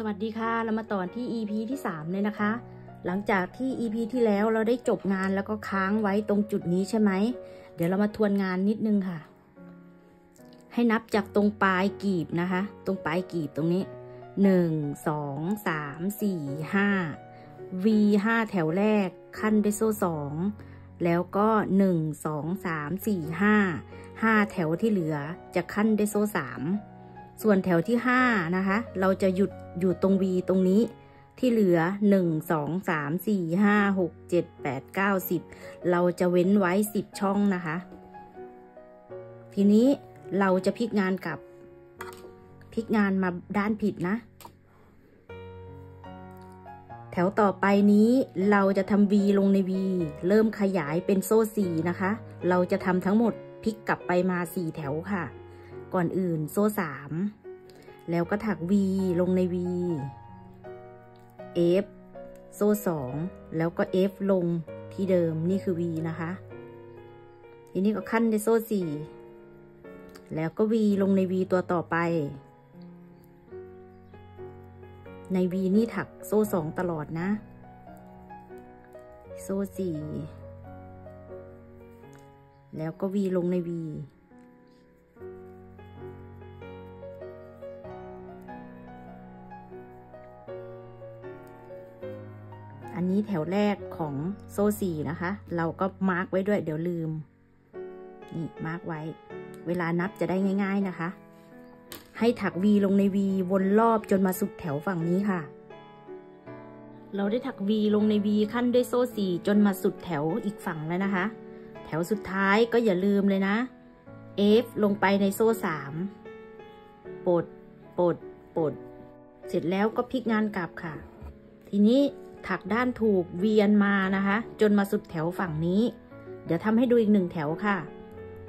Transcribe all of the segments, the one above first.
สวัสดีค่ะ เรามาต่อที่ EP ที่3เลยนะคะ หลังจากที่ EP ที่แล้วเราได้จบงานแล้วก็ค้างไว้ตรงจุดนี้ใช่ไหม เดี๋ยวเรามาทวนงานนิดนึงค่ะ ให้นับจากตรงปลายกีบนะคะ ตรงปลายกีบตรงนี้ 1 2 3 4 5 V 5แถวแรก ขั้นด้วยโซ่2แล้วก็ 1 2 3 4 5 5 แถวที่เหลือจะขั้นด้วยโซ่3 ส่วนแถวที่ 5 นะคะ เราจะหยุดอยู่ตรง V ตรงนี้ที่เหลือ 1 2 3 4 5 6 7 8 9 10 เราจะเว้นไว้ 10 ช่องนะคะ ทีนี้เราจะพลิกงานกลับพลิกงานมาด้านผิดนะ แถวต่อไปนี้เราจะทำ V ลงใน V เริ่มขยายเป็นโซ่4นะคะ เราจะทำทั้งหมดพลิกกลับไปมา 4 แถวค่ะ ก่อนอื่นโซ่3แล้วก็ถัก V ลงใน V F โซ่2แล้วก็ F ลงที่เดิมนี่คือ V นะคะ ทีนี้ก็ขั้นในโซ่4แล้วก็ V ลงใน V ตัวต่อไป ใน V นี่ถักโซ่2ตลอดนะ โซ่4แล้วก็ V ลงใน V อันนี้แถวแรกของโซ่สี่นะคะ เราก็มาร์กไว้ด้วย เดี๋ยวลืม นี่มาร์กไว้ เวลานับจะได้ง่าย ๆนะคะ ให้ถัก V ลงใน V วนรอบจนมาสุดแถวฝั่งนี้ค่ะ เราได้ถัก V ลงใน V ขั้นด้วยโซ่สี่จนมาสุดแถวอีกฝั่งแล้วนะคะ แถวสุดท้ายก็อย่าลืมเลยนะ F ลงไปในโซ่สามปดปดปดเสร็จแล้วก็พลิกงานกลับค่ะ ทีนี้ ถักด้านถูกเวียนมานะคะ จนมาสุดแถวฝั่งนี้ เดี๋ยวทำให้ดูอีกหนึ่งแถวค่ะ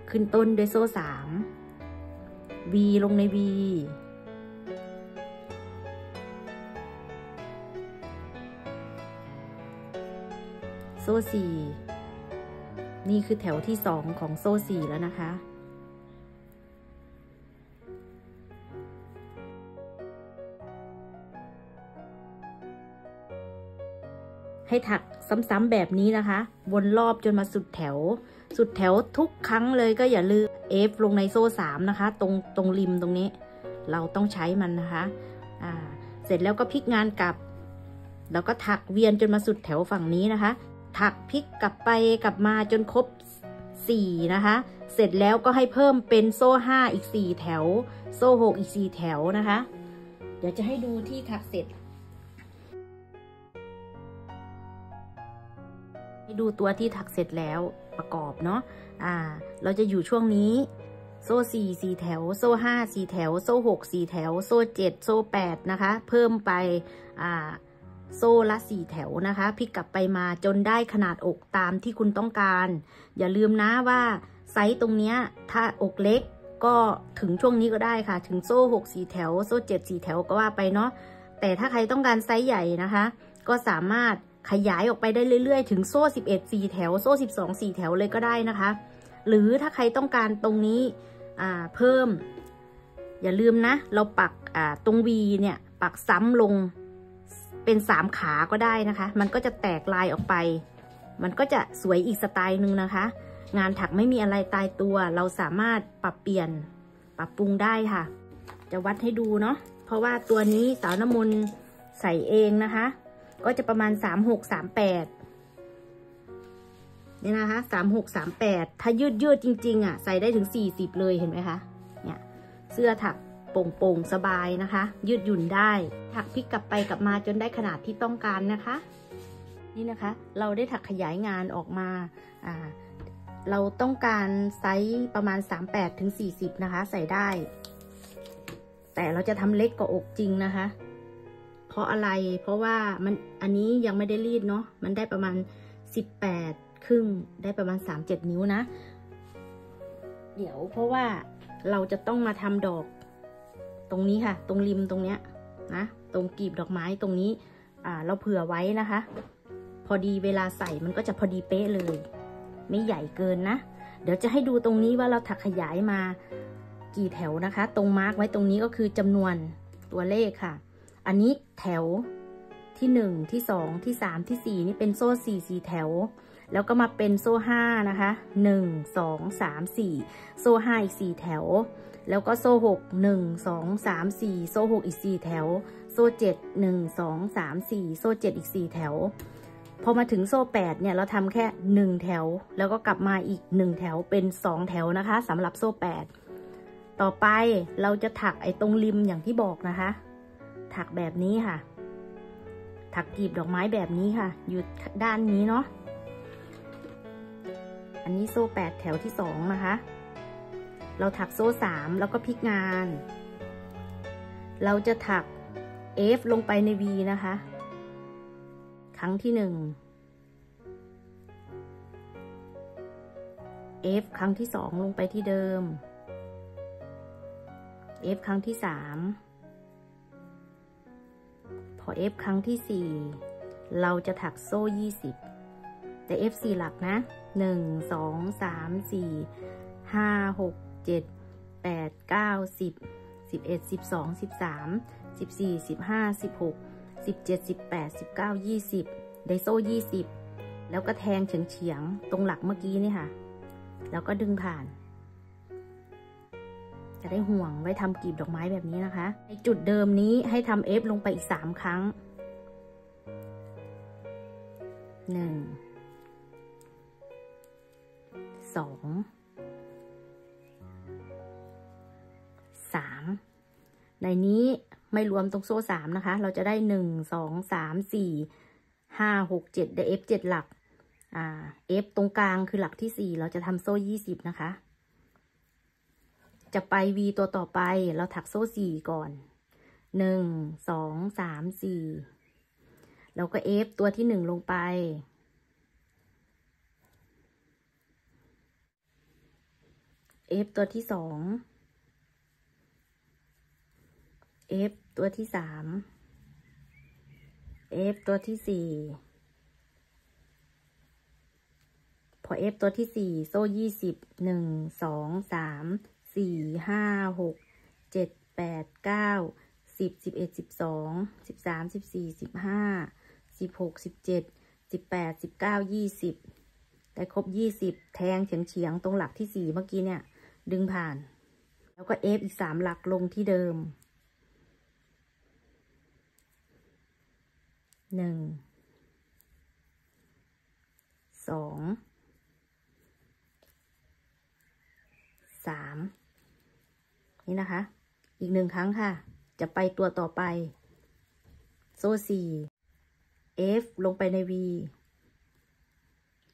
ขึ้นต้นด้วยโซ่สาม V ลงใน V โซ่สี่นี่คือแถวที่สองของโซ่สี่แล้วนะคะ ให้ถักซ้ำๆแบบนี้นะคะ วนรอบจนมาสุดแถว สุดแถวทุกครั้งเลยก็อย่าลืม F ลงในโซ่สามนะคะ ตรงตรงริมตรงนี้ เราต้องใช้มันนะคะอ่าเสร็จแล้วก็พลิกงานกลับ แล้วก็ถักเวียนจนมาสุดแถวฝั่งนี้นะคะ ถักพลิกกลับไปกลับมาจนครบ4นะคะ เสร็จแล้วก็ให้เพิ่มเป็นโซ่ 5 อีก 4 แถว โซ่ 6 อีก 4 แถวนะคะ เดี๋ยวจะให้ดูที่ถักเสร็จ ให้ดูตัวที่ถักเสร็จแล้วประกอบเนาะอ่า เราจะอยู่ช่วงนี้ โซ่4 4แถว โซ่5 4แถว โซ่6 4แถว โซ่7โซ่8นะคะ เพิ่มไปอ่าโซ่ละสี่แถวนะคะพลิกกลับไปมาจนได้ขนาดอกตามที่คุณต้องการ อย่าลืมนะว่าไซส์ตรงเนี้ยถ้าอกเล็กก็ถึงช่วงนี้ก็ได้ค่ะ ถึงโซ่หกสี่แถว โซ่เจ็ดสี่แถวก็ว่าไปเนาะแต่ถ้าใครต้องการไซส์ใหญ่นะคะ ก็สามารถ ขยายออกไปได้เรื่อยๆ ถึงโซ่สิบเอ็ดสี่แถว โซ่สิบสองสี่แถวเลยก็ได้นะคะ หรือถ้าใครต้องการตรงนี้เพิ่ม อย่าลืมนะ เราปักตรง V เนี่ย ปักซ้ำลงเป็นสามขาก็ได้นะคะ มันก็จะแตกลายออกไป มันก็จะสวยอีกสไตล์หนึ่งนะคะ งานถักไม่มีอะไรตายตัว เราสามารถปรับเปลี่ยนปรับปรุงได้ค่ะ จะวัดให้ดูเนาะ เพราะว่าตัวนี้สาวน้ำมนใส่เองนะคะ ก็จะประมาณสามหกสามแปดนี่นะคะสามหกสามแปดถ้ายืดยืดจริง ๆ อะ ใส่ได้ถึงสี่สิบเลยเห็นไหมคะ เนี่ย เสื้อถักโป่งๆ สบายนะคะ ยืดหยุ่นได้ ถักพลิกกลับไปกลับมาจนได้ขนาดที่ต้องการนะคะ นี่นะคะ เราได้ถักขยายงานออกมาอ่าเราต้องการไซส์ประมาณ 38ถึง40 นะคะ ใส่ได้ แต่เราจะทำเล็กกว่าอกจริงนะคะ ราะอะไร เพราะว่ามันอันนี้ยังไม่ได้รีดเนาะมันได้ประมาณ 18 ครึ่งได้ประมาณ 37 นิ้วนะ เดี๋ยวเพราะว่าเราจะต้องมาทำดอกตรงนี้ค่ะ ตรงริมตรงเนี้ยนะตรงกีบดอกไม้ตรงนี้อ่าเราเผื่อไว้นะคะ พอดีเวลาใส่มันก็จะพอดีเป๊ะเลย ไม่ใหญ่เกินนะ เดี๋ยวจะให้ดูตรงนี้ว่าเราถักขยายมากี่แถวนะคะ ตรงมาร์กไว้ตรงนี้ก็คือจำนวนตัวเลขค่ะ อันนี้แถวที่หนึ่งที่สองที่สามที่สี่นี่เป็นโซ่สี่สี่แถว แล้วก็มาเป็นโซ่ห้านะคะหนึ่งสองสามสี่โซ่ห้าอีกสี่แถว แล้วก็โซ่หกหนึ่งสองสามสี่โซ่หกอีกสี่แถว โซ่เจ็ดหนึ่งสองสามสี่โซ่เจ็ดอีกสี่แถว พอมาถึงโซ่แปดเนี่ยเราทำแค่หนึ่งแถว แล้วก็กลับมาอีกหนึ่งแถวเป็นสองแถวนะคะสำหรับโซ่แปดต่อไปเราจะถักไอ้ตรงริมอย่างที่บอกนะคะ ถักแบบนี้ค่ะ ถักกลีบดอกไม้แบบนี้ค่ะ อยู่ด้านนี้เนาะ อันนี้โซ่แปดแถวที่สองนะคะ เราถักโซ่สามแล้วก็พลิกงาน เราจะถัก F ลงไปใน V นะคะ ครั้งที่หนึ่ง F ครั้งที่สองลงไปที่เดิม F ครั้งที่สาม อ F ครั้งที่สี่เราจะถักโซ่ยี่สิบแต่ F สี่หลักนะหนึ่งสองสามสี่ห้าหกเจ็ดแปดเก้าสิบสิบเอ็ดสิบสองสิบสามสิบสี่สิบห้าสิบหกสิบเจ็ดสิบแปดสิบเก้ายี่สิบได้โซ่ยี่สิบแล้วก็แทงเฉียงเฉียงๆตรงหลักเมื่อกี้นี่ค่ะ แล้วก็ดึงผ่าน จะได้ห่วงไว้ทำกลีบดอกไม้แบบนี้นะคะ ในจุดเดิมนี้ให้ทำเอฟลงไปอีกสามครั้งหนึ่งสองสามในนี้ไม่รวมตรงโซ่สามนะคะ เราจะได้หนึ่งสองสามสี่ห้าหกเจ็ดได้เอฟเจ็ดหลัก อ่า F ตรงกลางคือหลักที่สี่เราจะทำโซ่ยี่สิบนะคะ จะไป V ตัวต่อไป เราถักโซ่สี่ก่อนหนึ่งสองสามสี่แล้วก็ F ตัวที่หนึ่งลงไป F ตัวที่สอง F ตัวที่สาม F ตัวที่สี่พอ F ตัวที่สี่โซ่ยี่สิบหนึ่งสองสาม สี่ห้าหกเจ็ดแปดเก้าสิบสิบเอ็ดสิบสองสิบสามสิบสี่สิบห้าสิบหกสิบเจ็ดสิบแปดสิบเก้ายี่สิบได้ครบยี่สิบแทงเฉียงเฉียงตรงหลักที่สี่เมื่อกี้เนี่ย ดึงผ่าน แล้วก็ F อีกสามหลักลงที่เดิมหนึ่งสองสาม นี่นะคะ อีกหนึ่งครั้งค่ะ จะไปตัวต่อไป โซ่สี่ F ลงไปใน V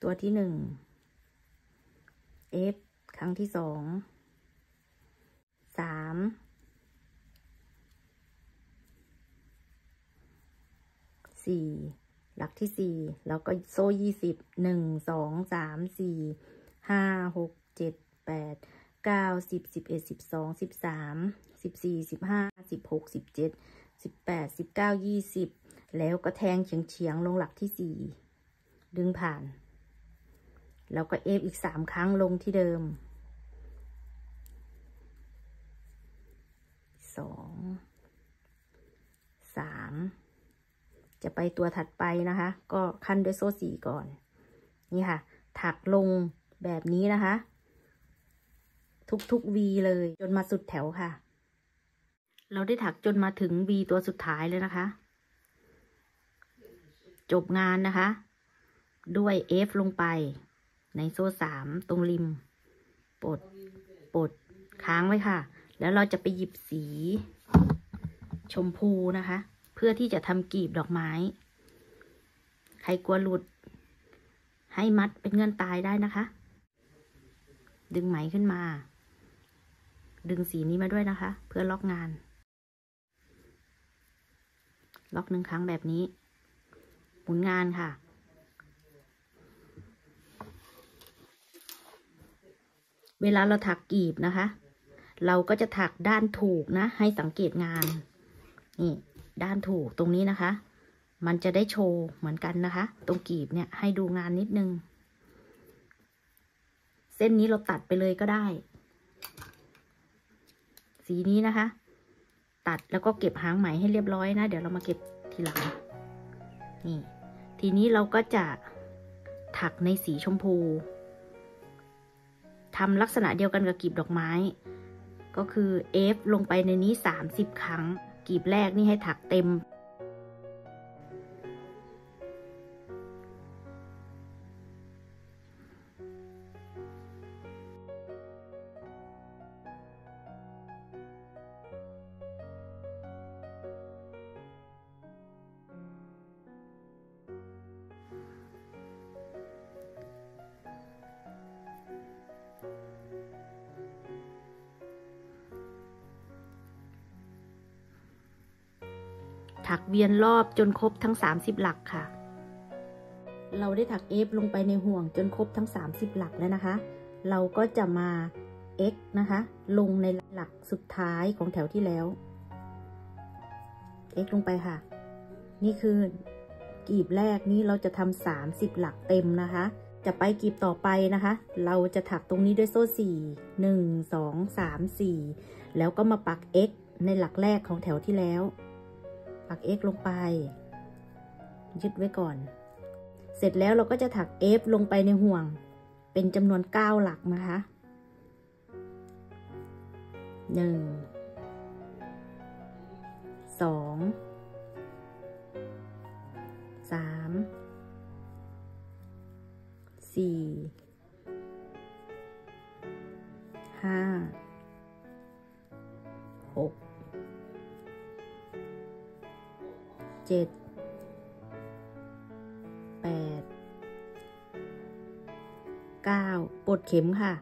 ตัวที่หนึ่ง F ครั้งที่สอง สาม สี่ หลักที่สี่ แล้วก็โซ่ยี่สิบ หนึ่ง สอง สาม สี่ ห้า หก เจ็ด แปด เก้าสิบสิบเอ็ดสิบสองสิบสามสิบสี่สิบห้าสิบหกสิบเจ็ดสิบแปดสิบเก้ายี่สิบแล้วก็แทงเฉียงเฉียงลงหลักที่สี่ดึงผ่าน แล้วก็เอฟอีกสามครั้งลงที่เดิมสองสามจะไปตัวถัดไปนะคะ ก็ขั้นด้วยโซ่สี่ก่อน นี่ค่ะ ถักลงแบบนี้นะคะ ทุกๆ V เลย จนมาสุดแถวค่ะ เราได้ถักจนมาถึง V ตัวสุดท้ายเลยนะคะ จบงานนะคะ ด้วย F ลงไป ในโซ่สามตรงริม ปลด ปลด ค้างไว้ค่ะ แล้วเราจะไปหยิบสี ชมพูนะคะ เพื่อที่จะทำกลีบดอกไม้ ใครกลัวหลุด ให้มัดเป็นเงื่อนตายได้นะคะดึงไหมขึ้นมา ดึงสีนี้มาด้วยนะคะ เพื่อล็อกงาน ล็อกหนึ่งครั้งแบบนี้ หมุนงานค่ะ เวลาเราถักกีบนะคะ เราก็จะถักด้านถูกนะ ให้สังเกตงาน นี่ ด้านถูกตรงนี้นะคะ มันจะได้โชว์เหมือนกันนะคะ ตรงกีบเนี่ยให้ดูงานนิดนึง เส้นนี้เราตัดไปเลยก็ได้ สีนี้นะคะ ตัดแล้วก็เก็บหางไหมให้เรียบร้อยนะ เดี๋ยวเรามาเก็บทีหลัง นี่ ทีนี้เราก็จะถักในสีชมพูทำลักษณะเดียวกันกับกลีบดอกไม้ ก็คือเอฟลงไปในนี้ 30 ครั้งกลีบแรกนี่ให้ถักเต็ม ถักเวียนรอบจนครบทั้ง 30 หลักค่ะ เราได้ถัก F ลงไปในห่วงจนครบทั้ง 30 หลักแล้วนะคะ เราก็จะมา X นะคะ ลงในหลักสุดท้ายของแถวที่แล้ว X ลงไปค่ะ นี่คือกีบแรกนี้เราจะทำ30หลักเต็มนะคะ จะไปกีบต่อไปนะคะ เราจะถักตรงนี้ด้วยโซ่4 1 2 3 4แล้วก็มาปัก X ในหลักแรกของแถวที่แล้ว ปัก X ลงไป ยึดไว้ก่อน เสร็จแล้วเราก็จะถัก F ลงไปในห่วง เป็นจำนวน 9 หลักนะคะ 1 2 3 4 5 6 เจ็ดแปดเก้าปลดเข็มค่ะ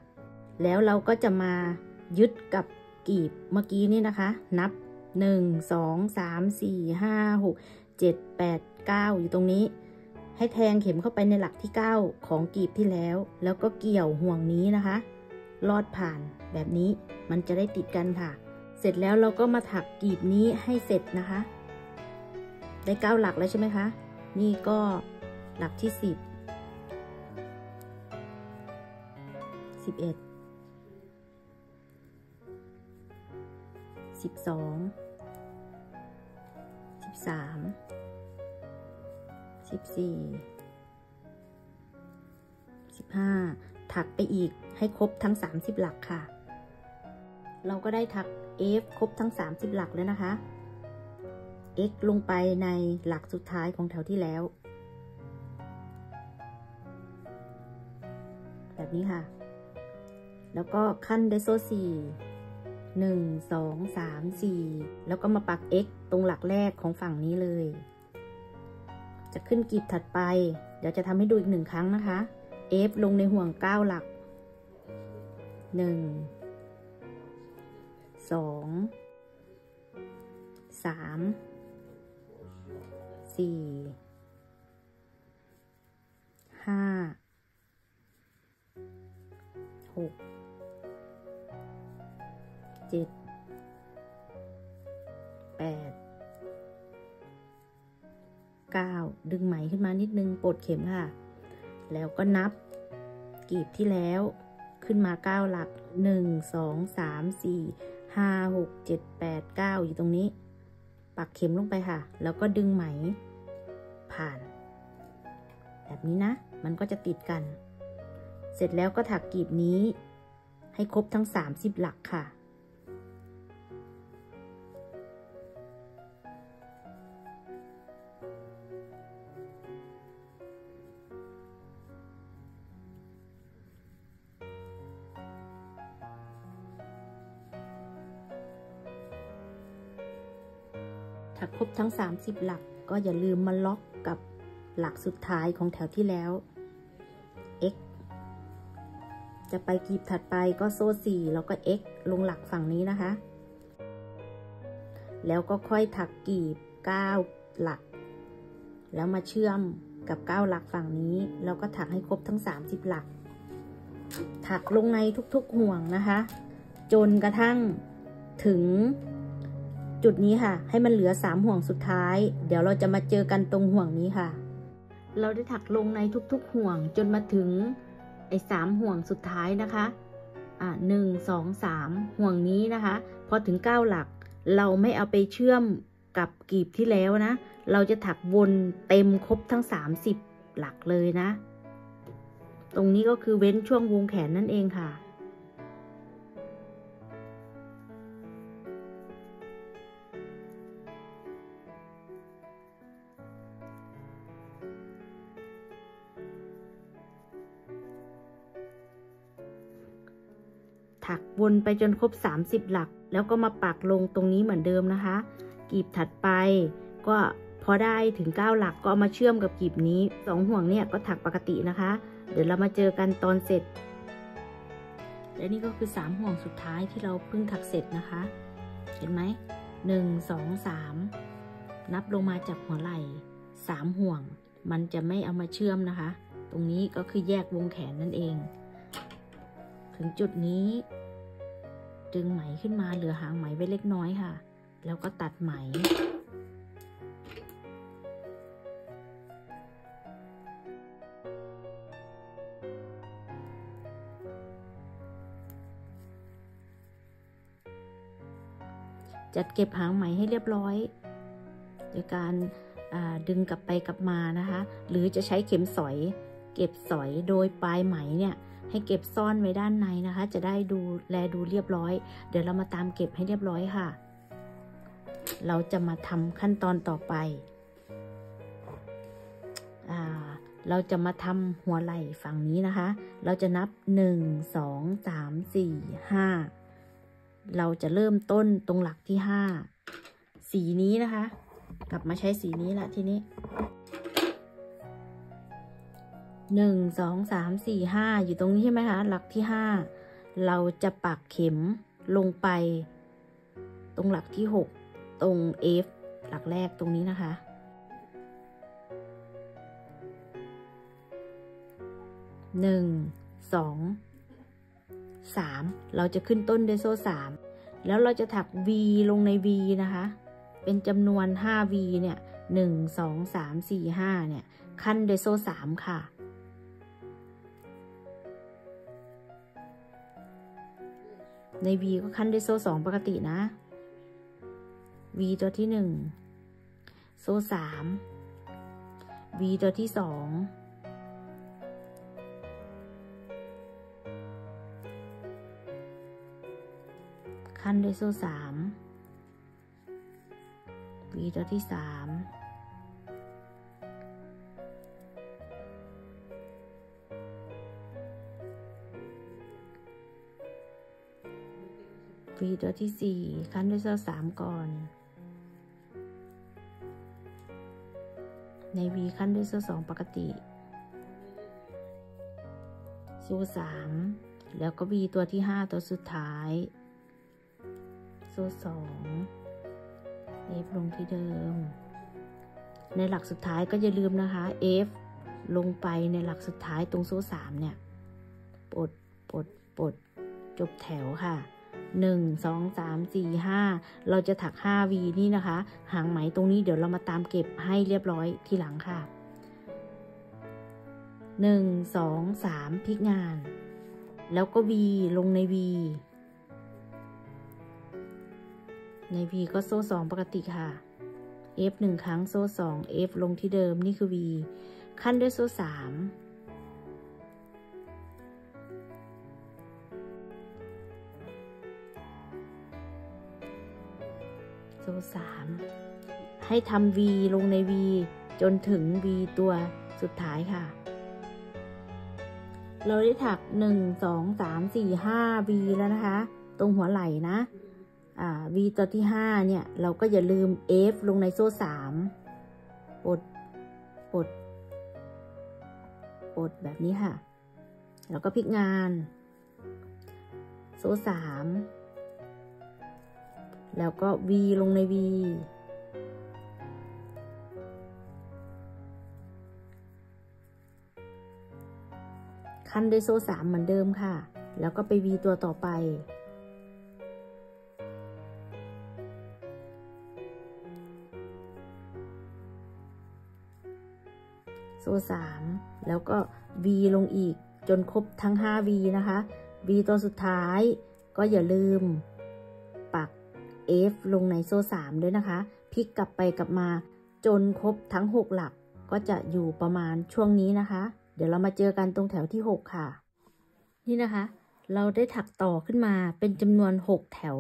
แล้วเราก็จะมายึดกับกีบเมื่อกี้นี่นะคะ นับหนึ่งสองสามสี่ห้าหกเจ็ดแปดเก้าอยู่ตรงนี้ ให้แทงเข็มเข้าไปในหลักที่เก้าของกีบที่แล้ว แล้วก็เกี่ยวห่วงนี้นะคะ ลอดผ่านแบบนี้มันจะได้ติดกันค่ะ เสร็จแล้วเราก็มาถักกีบนี้ให้เสร็จนะคะ ได้เก้าหลักแล้วใช่ไหมคะ นี่ก็หลักที่สิบสิบเอ็ดสิบสองสิบสามสิบสี่สิบห้าถักไปอีกให้ครบทั้งสามสิบหลักค่ะ เราก็ได้ถัก F ครบทั้งสามสิบหลักแล้วนะคะ x ลงไปในหลักสุดท้ายของแถวที่แล้ว แบบนี้ค่ะ แล้วก็ขั้นไดโซ่สี่หนึ่งสองสามสี่แล้วก็มาปัก x ตรงหลักแรกของฝั่งนี้เลย จะขึ้นกีบถัดไป เดี๋ยวจะทำให้ดูอีกหนึ่งครั้งนะคะ f ลงในห่วงเก้าหลักหนึ่งสองสาม สี่ห้าหกเจ็ดแปดเก้าดึงไหมขึ้นมานิดนึงปลดเข็มค่ะ แล้วก็นับกีบที่แล้วขึ้นมาเก้าหลักหนึ่งสองสามสี่ห้าหกเจ็ดแปดเก้าอยู่ตรงนี้ ปักเข็มลงไปค่ะ แล้วก็ดึงไหมผ่าน แบบนี้นะ มันก็จะติดกัน เสร็จแล้วก็ถักกีบนี้ ให้ครบทั้ง 30 หลักค่ะ ทั้ง 30 หลักก็อย่าลืมมาล็อกกับหลักสุดท้ายของแถวที่แล้ว x จะไปกีบถัดไปก็โซ่ 4 แล้วก็ x ลงหลักฝั่งนี้นะคะ แล้วก็ค่อยถักกีบ 9 หลัก แล้วมาเชื่อมกับ 9 หลักฝั่งนี้ แล้วก็ถักให้ครบทั้ง 30 หลัก ถักลงในทุกๆห่วงนะคะ จนกระทั่งถึง จุดนี้ค่ะ ให้มันเหลือ 3 ห่วงสุดท้าย เดี๋ยวเราจะมาเจอกันตรงห่วงนี้ค่ะ เราได้ถักลงในทุกๆห่วงจนมาถึงไอ้สามห่วงสุดท้ายนะคะอ่าหนึ่งสองสามห่วงนี้นะคะ พอถึงเก้าหลัก เราไม่เอาไปเชื่อมกับกีบที่แล้วนะ เราจะถักวนเต็มครบทั้ง 30 หลักเลยนะ ตรงนี้ก็คือเว้นช่วงวงแขนนั่นเองค่ะ วนไปจนครบ 30 หลัก แล้วก็มาปักลงตรงนี้เหมือนเดิมนะคะกีบถัดไปก็พอได้ถึง 9 หลักก็เอามาเชื่อมกับกีบนี้ 2 ห่วงเนี่ยก็ถักปกตินะคะ เดี๋ยวเรามาเจอกันตอนเสร็จ และนี่ก็คือ 3 ห่วงสุดท้ายที่เราเพิ่งถักเสร็จนะคะ เห็นไหมหนึ่งสองสามนับลงมาจากหัวไหล่สามห่วง มันจะไม่เอามาเชื่อมนะคะ ตรงนี้ก็คือแยกวงแขนนั่นเอง ถึงจุดนี้ ดึงไหมขึ้นมาเหลือหางไหมไว้เล็กน้อยค่ะ แล้วก็ตัดไหม จัดเก็บหางไหมให้เรียบร้อยโดยการดึงกลับไปกลับมานะคะ หรือจะใช้เข็มสอย เก็บสอยโดยปลายไหมเนี่ย ให้เก็บซ่อนไว้ด้านในนะคะ จะได้ดูแลดูเรียบร้อย เดี๋ยวเรามาตามเก็บให้เรียบร้อยค่ะ เราจะมาทำขั้นตอนต่อไป เราจะมาทำหัวไหล่ฝั่งนี้นะคะ เราจะนับ 1 2 3 4 5 เราจะเริ่มต้นตรงหลักที่ 5 สีนี้นะคะ กลับมาใช้สีนี้ละทีนี้ หนึ่งสองสามสี่ห้าอยู่ตรงนี้ใช่ไหมคะ หลักที่ห้าเราจะปักเข็มลงไป ตรงหลักที่หกตรง F หลักแรกตรงนี้นะคะ หนึ่งสองสามเราจะขึ้นต้นด้วยโซ่สามแล้วเราจะถัก V ลงใน V นะคะ เป็นจำนวน 5V เนี่ย 1 2 3 4 5 เนี่ย ขั้นด้วยโซ่3ค่ะ ใน V ก็ขั้นด้วยโซ่2ปกตินะ V ตัวที่1โซ่3 V ตัวที่2ขั้นด้วยโซ่3วีตัวที่สาม วีตัวที่สี่คั้นด้วยโซ่สามก่อน ในวีคั้นด้วยโซ่สองปกติ โซ่สามแล้วก็วีตัวที่ห้าตัวสุดท้าย โซ่สองเอฟลงที่เดิม ในหลักสุดท้ายก็อย่าลืมนะคะ F ลงไปในหลักสุดท้ายตรงโซ่สามเนี่ยปดปดปดจบแถวค่ะ 1 2 3 4 5 เราจะถัก 5V นี่นะคะ หางไหมตรงนี้เดี๋ยวเรามาตามเก็บให้เรียบร้อยทีหลังค่ะ 1 2 3 พลิกงาน แล้วก็ V ลงใน V ใน V ก็โซ่ 2 ปกติค่ะ F 1 ครั้งโซ่ 2 F ลงที่เดิมนี่คือ V ขั้นด้วยโซ่ 3 โซ่สามให้ทำ V ลงใน V จนถึง V ตัวสุดท้ายค่ะ เราได้ถัก 1 2 3 4 5 V แล้วนะคะ ตรงหัวไหล่นะ อ่า V ตัวที่ 5 เนี่ย เราก็อย่าลืม F ลงในโซ่3ปลดปลดปลดแบบนี้ค่ะ แล้วก็พลิกงาน โซ่สาม แล้วก็ V ลงใน V ขั้นด้วยโซ่สามเหมือนเดิมค่ะ แล้วก็ไป V ตัวต่อไป โซ่สามแล้วก็ V ลงอีกจนครบทั้ง 5V นะคะ V ตัวสุดท้ายก็อย่าลืม F ลงในโซ่ 3 ด้วยนะคะ พลิกกลับไปกลับมา จนครบทั้ง 6 หลัก ก็จะอยู่ประมาณช่วงนี้นะคะ เดี๋ยวเรามาเจอกันตรงแถวที่ 6 ค่ะ นี่นะคะ เราได้ถักต่อขึ้นมาเป็นจำนวน 6 แถว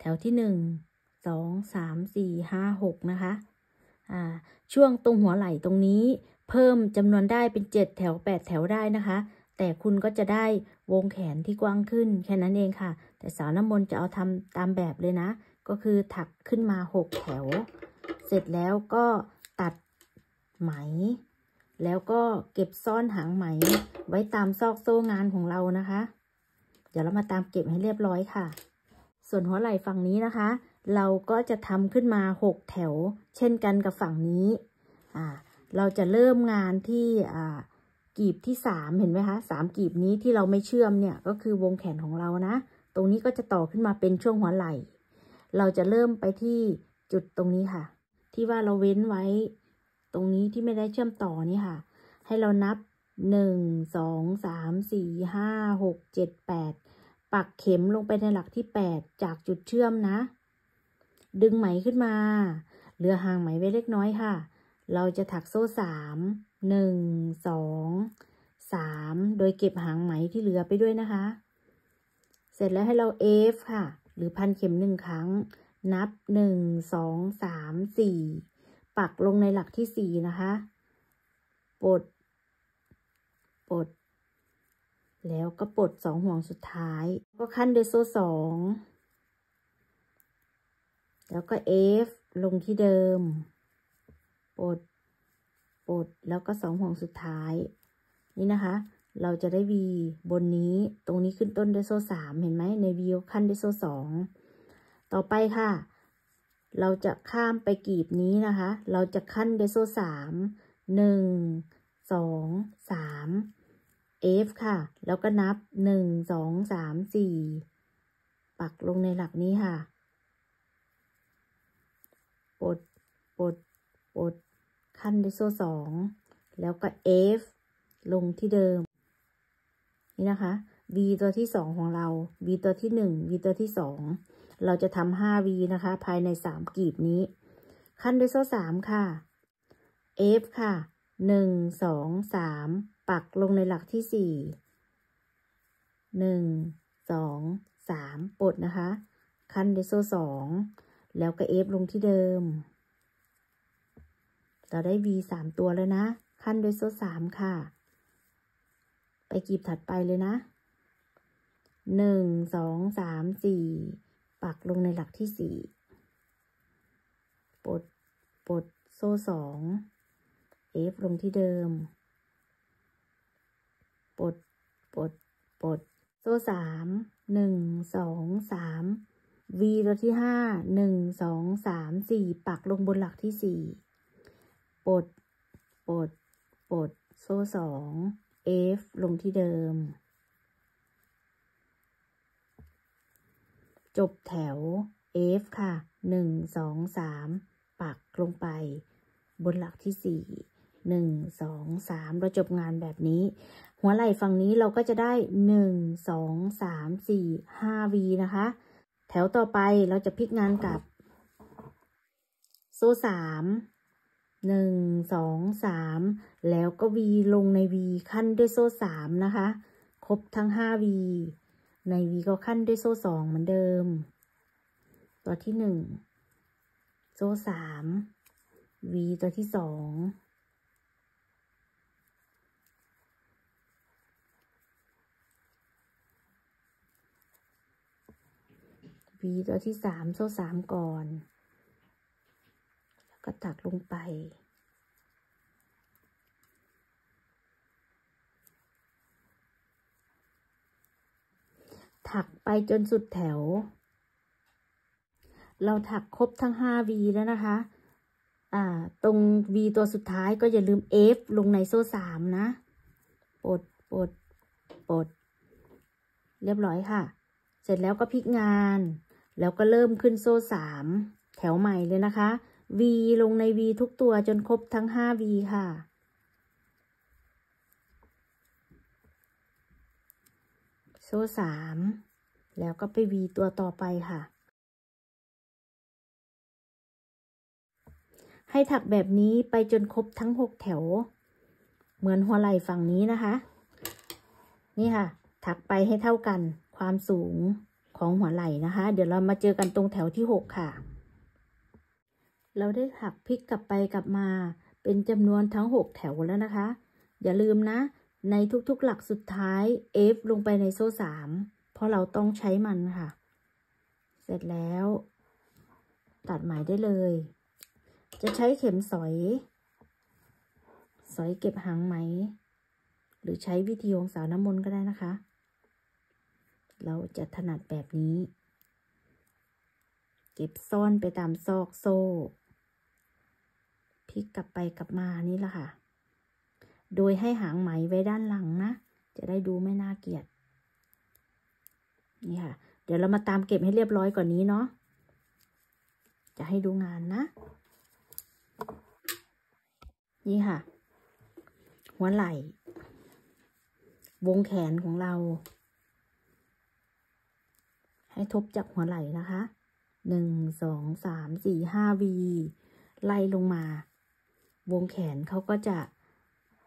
แถวที่ 1 2 3 4 5 6 นะคะ อ่า ช่วงตรงหัวไหล่ตรงนี้ เพิ่มจำนวนได้เป็น 7 แถว 8 แถวได้นะคะ แต่คุณก็จะได้วงแขนที่กว้างขึ้นแค่นั้นเองค่ะ แต่สาวน้ำมนต์จะเอาทำตามแบบเลยนะ ก็คือถักขึ้นมา6แถว เสร็จแล้วก็ตัดไหม แล้วก็เก็บซ่อนหางไหม ไว้ตามซอกโซ่งานของเรานะคะ เดี๋ยวเรามาตามเก็บให้เรียบร้อยค่ะ ส่วนหัวไหล่ฝั่งนี้นะคะ เราก็จะทำขึ้นมา6แถว เช่นกันกับฝั่งนี้อ่าเราจะเริ่มงานที่อ่า กีบที่สามเห็นไหมคะสามกีบนี้ที่เราไม่เชื่อมเนี่ยก็คือวงแขนของเรานะ ตรงนี้ก็จะต่อขึ้นมาเป็นช่วงหัวไหล่ เราจะเริ่มไปที่จุดตรงนี้ค่ะ ที่ว่าเราเว้นไว้ ตรงนี้ที่ไม่ได้เชื่อมต่อนี่ค่ะ ให้เรานับหนึ่งสองสามสี่ห้าหกเจ็ดแปดปักเข็มลงไปในหลักที่แปดจากจุดเชื่อมนะ ดึงไหมขึ้นมาเหลือห่างไหมไว้เล็กน้อยค่ะ เราจะถักโซ่สาม หนึ่งสองสามโดยเก็บหางไหมที่เหลือไปด้วยนะคะ เสร็จแล้วให้เรา F ค่ะ หรือพันเข็มหนึ่งครั้ง นับหนึ่งสองสามสี่ปักลงในหลักที่สี่นะคะปลดปลดแล้วก็ปลดสองห่วงสุดท้าย ก็ขั้นด้วยโซ่สองแล้วก็ F ลงที่เดิม ปลด ปลดแล้วก็สองห่วงสุดท้าย นี่นะคะ เราจะได้ V บนนี้ตรงนี้ขึ้นต้นด้วยโซ่สามเห็นไหมใน V ขั้นด้วยโซ่สองต่อไปค่ะ เราจะข้ามไปกีบนี้นะคะ เราจะขั้นด้วยโซ่สามหนึ่งสองสาม F ค่ะ แล้วก็นับหนึ่งสองสามสี่ปักลงในหลักนี้ค่ะ ปลด ปลด ปลด ขั้นด้วยโซ่สองแล้วก็ F ลงที่เดิม นี่นะคะ V ตัวที่สองของเรา V ตัวที่หนึ่ง V ตัวที่สองเราจะทำห้า V นะคะ ภายในสามกีบนี้ ขั้นด้วยโซ่สามค่ะ F ค่ะหนึ่งสองสามปักลงในหลักที่สี่หนึ่งสองสามปลดนะคะ ขั้นด้วยโซ่สองแล้วก็ F ลงที่เดิม เราได้ V สามตัวแล้วนะ ขั้นด้วยโซ่สามค่ะ ไปกีบถัดไปเลยนะหนึ่งสองสามสี่ปักลงในหลักที่สี่ปลดปลดโซ่สอง F ลงที่เดิม ปลดปลดปลดโซ่สามหนึ่งสองสาม V ตัวที่ห้าหนึ่งสองสามสี่ปักลงบนหลักที่สี่ ปลดปลดปลดโซ่สอง F ลงที่เดิม จบแถว F ค่ะหนึ่งสองสามปักลงไป บนหลักที่สี่หนึ่งสองสามเราจบงานแบบนี้ หัวไหล่ฝั่งนี้เราก็จะได้หนึ่งสองสามสี่ห้า V นะคะ แถวต่อไปเราจะพลิกงานกับ โซ่สาม หนึ่งสองสามแล้วก็ V ลงใน V ขั้นด้วยโซ่สามนะคะ ครบทั้งห้า V ใน V ก็ขั้นด้วยโซ่สองเหมือนเดิม ตัวที่หนึ่งโซ่สาม V ตัวที่สอง V ตัวที่สามโซ่สามก่อน ก็ตักลงไปถักไปจนสุดแถว เราถักครบทั้ง 5V แล้วนะคะ อ่า ตรง V ตัวสุดท้ายก็อย่าลืม F ลงในโซ่สามนะ ปลด ปลด ปลด เรียบร้อยค่ะ เสร็จแล้วก็พลิกงาน แล้วก็เริ่มขึ้นโซ่สาม แถวใหม่เลยนะคะ v ลงใน v ทุกตัวจนครบทั้ง 5v ค่ะ โซ่สามแล้วก็ไป v ตัวต่อไปค่ะ ให้ถักแบบนี้ไปจนครบทั้ง 6 แถว เหมือนหัวไหล่ฝั่งนี้นะคะ นี่ค่ะ ถักไปให้เท่ากันความสูงของหัวไหล่นะคะ เดี๋ยวเรามาเจอกันตรงแถวที่ 6 ค่ะ เราได้ถักพลิกกลับไปกลับมา เป็นจำนวนทั้งหกแถวแล้วนะคะ อย่าลืมนะ ในทุกๆหลักสุดท้าย F ลงไปในโซ่สามเพราะเราต้องใช้มันค่ะ เสร็จแล้ว ตัดหมายได้เลย จะใช้เข็มสอย สอยเก็บหางไหม หรือใช้วิธีของสาวน้ำมนต์ก็ได้นะคะ เราจะถนัดแบบนี้เก็บซ่อนไปตามซอกโซ่ ลิกกลับไปกลับมานี่แหละค่ะ โดยให้หางไหมไว้ด้านหลังนะ จะได้ดูไม่น่าเกลียด นี่ค่ะ เดี๋ยวเรามาตามเก็บให้เรียบร้อยก่อนนี้เนาะ จะให้ดูงานนะ นี่ค่ะ หัวไหล่ วงแขนของเรา ให้ทบจากหัวไหล่นะคะหนึ่งสองสามสี่ห้าวีไล่ลงมา วงแขนเขาก็จะ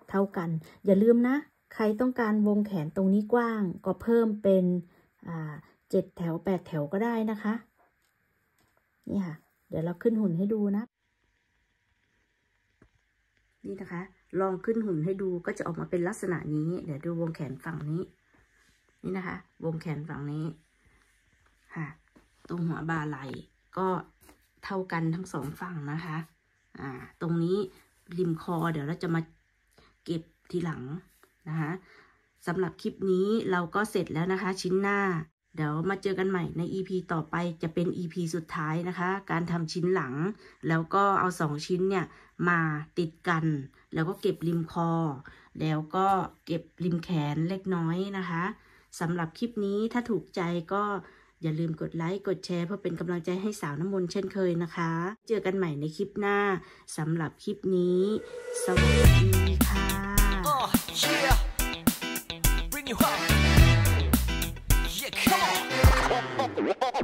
เท่ากัน อย่าลืมนะ ใครต้องการวงแขนตรงนี้กว้าง ก็เพิ่มเป็นเจ็ดแถวแปดแถวก็ได้นะคะนี่ค่ะ เดี๋ยวเราขึ้นหุ่นให้ดูนะ นี่นะคะ ลองขึ้นหุ่นให้ดูก็จะออกมาเป็นลักษณะนี้ เดี๋ยวดูวงแขนฝั่งนี้ นี่นะคะ วงแขนฝั่งนี้ค่ะ ตรงหัวบ่าไหล่ก็เท่ากันทั้งสองฝั่งนะคะ อ่า ตรงนี้ ริมคอ เดี๋ยวเราจะมาเก็บทีหลังนะคะสำหรับคลิปนี้เราก็เสร็จแล้วนะคะ ชิ้นหน้า เดี๋ยวมาเจอกันใหม่ใน EP ต่อไปจะเป็น EP สุดท้ายนะคะ การทำชิ้นหลัง แล้วก็เอาสองชิ้นเนี่ยมาติดกัน แล้วก็เก็บริมคอ แล้วก็เก็บริมแขนเล็กน้อยนะคะสำหรับคลิปนี้ถ้าถูกใจก็ อย่าลืมกดไลค์กดแชร์เพื่อเป็นกำลังใจให้สาวน้ำมนต์เช่นเคยนะคะ เจอกันใหม่ในคลิปหน้าสำหรับคลิปนี้ สวัสดีค่ะ oh, yeah. Bring you up. Yeah, come on.